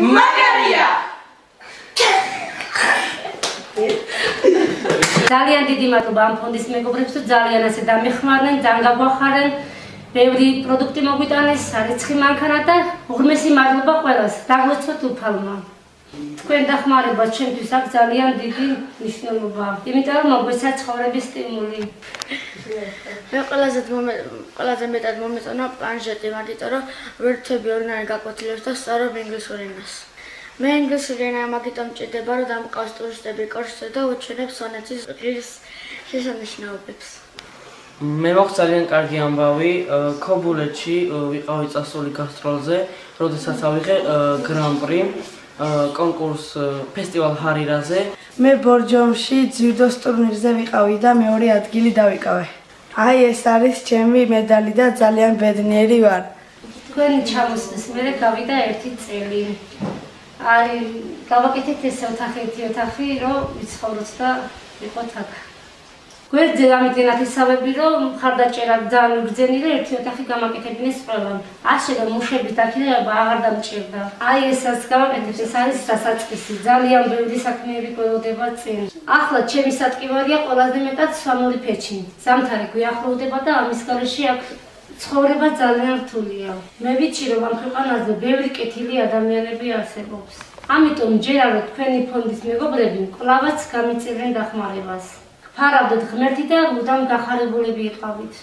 მაგარია ძალიან დიდი მადლობა ამ ფონდის მეგობრებს, თუ ძალიან ასე დამეხმარნენ, ძალიან გაგვახარენ. ბევრი პროდუქტი მოგვიტანეს, სარეცხი მანქანა და უღრმესი მადლობა ყველას. დაგვეცოთ უფალმა. თქვენ დახმარება ჩემთვის აქ ძალიან დიდი მნიშვნელობა. იმიტომ რომ მოგვეცა ცხოვრების სტიმული. მე ყველაზე ყველაზე მეტად მომეწონა პლანშეტი, მაგრამ რომ ვერთები ორნაირ გაკვეთილებს და სწორობ ინგლისურ ენას. მე ინგლისური ენა მაგიტომ ჭირდება რომ დამყავს ტურისტები კორსზე და უჩვენებს სონეთის ღირს შესანიშნაობებს. მე მაქვს ძალიან კარგი ამბავი, ქობულეთში ვიყავი წასული გასტროლზე, როდესაც ავიღე გრან-პრი კონკურს ფესტივალ ჰარირაზე. მე ბორჯომში ძიუდოს ტურნირზე ვიყავი და მეორე ადგილი დავიკავე. აი ეს არის ჩემი მედალი და ძალიან ბედნიერი ვარ. თქვენი ჩამოსვლის მერე გავიდა ერთი წელი. აი გავაკეთეთ ესე ოთახი ერთი ოთახი, რომ ვიცხოვროთ და ვიყოთ აქ. გვერდზე ამიტენათ ისავები, რომ ხარდაჭერა ძალიან მიგძენი და ერთი ოთახი გამაკეთებინეს ყველამ. ასე რომ მუშების დაქირავება აღარ დამჭირდა. აი ესაც გავაკეთეთ, ეს არის სასაწყისი. ძალიან ბევრი საქმეები გველოდება წინ. ახლა ჩემი სატკივარია ყველაზე მეტად სვანული ფეჩი. ზამთარი გვიახლოვდება და ამის გარეშე აქ ცხოვრება ძალიან რთულია. მე ვიცი რომ ამ ქვეყანაზე ბევრი კეთილი ადამიანები არსებობს. ამიტომ ჯერა რომ თქვენი ფონდის მეგობრები კლავაც გამიწევენ დახმარებას. ფარავდეთ ღმერთი და მუდამ გახარებულები იყავით.